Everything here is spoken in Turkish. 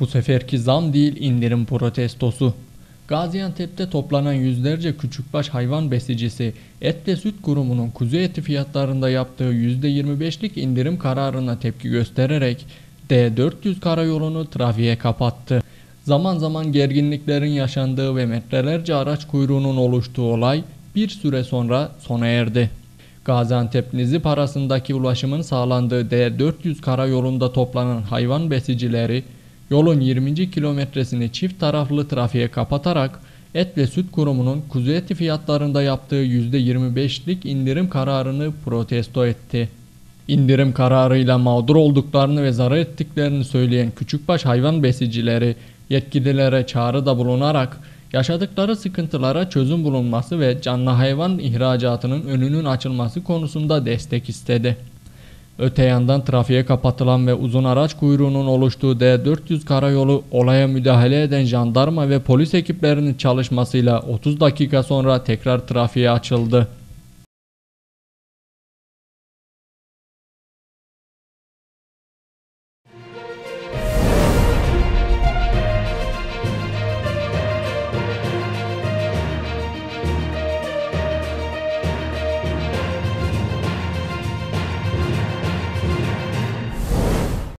Bu seferki zam değil indirim protestosu. Gaziantep'te toplanan yüzlerce küçükbaş hayvan besicisi et ve süt kurumunun kuzu eti fiyatlarında yaptığı %25'lik indirim kararına tepki göstererek D400 karayolunu trafiğe kapattı. Zaman zaman gerginliklerin yaşandığı ve metrelerce araç kuyruğunun oluştuğu olay bir süre sonra sona erdi. Gaziantep Nizip arasındaki ulaşımın sağlandığı D400 karayolunda toplanan hayvan besicileri yolun 20. kilometresini çift taraflı trafiğe kapatarak Et ve Süt Kurumu'nun kuzu eti fiyatlarında yaptığı %25'lik indirim kararını protesto etti. İndirim kararıyla mağdur olduklarını ve zarar ettiklerini söyleyen küçükbaş hayvan besicileri yetkililere çağrıda bulunarak yaşadıkları sıkıntılara çözüm bulunması ve canlı hayvan ihracatının önünün açılması konusunda destek istedi. Öte yandan trafiğe kapatılan ve uzun araç kuyruğunun oluştuğu D400 karayolu olaya müdahale eden jandarma ve polis ekiplerinin çalışmasıyla 30 dakika sonra tekrar trafiğe açıldı.